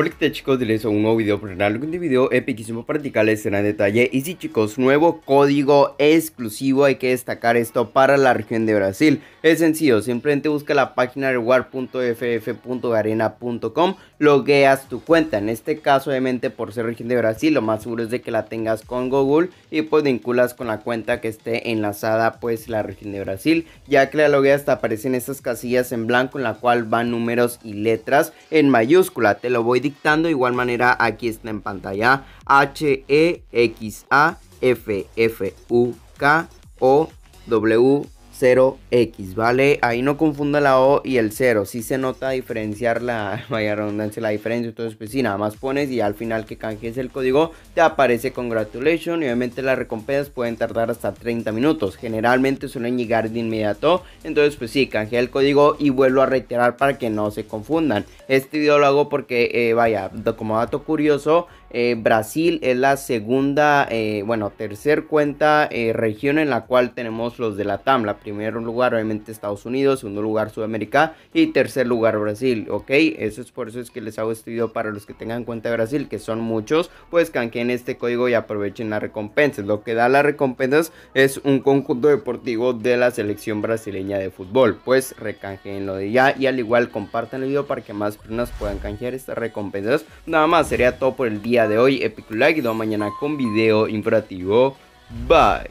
Hola ¿qué chicos, les un nuevo video por canal, un video epiquísimo para practicarles en detalle. Y sí chicos, nuevo código exclusivo, hay que destacar esto para la región de Brasil. Es sencillo, simplemente busca la página reward.ff.garena.com Logueas tu cuenta, en este caso obviamente por ser región de Brasil Lo más seguro es de que la tengas con Google Y pues vinculas con la cuenta que esté enlazada pues la región de Brasil Ya que la logueas te aparecen estas casillas en blanco en la cual van números y letras en mayúscula. Te lo voy dictando. De igual manera, aquí está en pantalla H, E, X, A, F, F, U, K, O, W, 0x, ¿vale? Ahí no confunda la O y el 0, si se nota diferenciar la, vaya redundancia, la diferencia, entonces pues si nada más pones y al final que canjees el código te aparece congratulations y obviamente las recompensas pueden tardar hasta 30 minutos, generalmente suelen llegar de inmediato, entonces pues sí, canjea el código y vuelvo a reiterar para que no se confundan, este video lo hago porque eh, vaya, como dato curioso, eh, Brasil es la segunda, eh, bueno, tercer cuenta región en la cual tenemos los de la TAM, la primer lugar obviamente Estados Unidos, segundo lugar Sudamérica y tercer lugar Brasil, ¿ok? Eso es por eso es que les hago este video para los que tengan cuenta de Brasil, que son muchos, pues canjeen este código y aprovechen las recompensas. Lo que da las recompensas es un conjunto deportivo de la selección brasileña de fútbol, pues lo de ya y al igual compartan el video para que más personas puedan canjear estas recompensas. Nada más, sería todo por el de hoy, Epic Like y mañana con video informativo. Bye.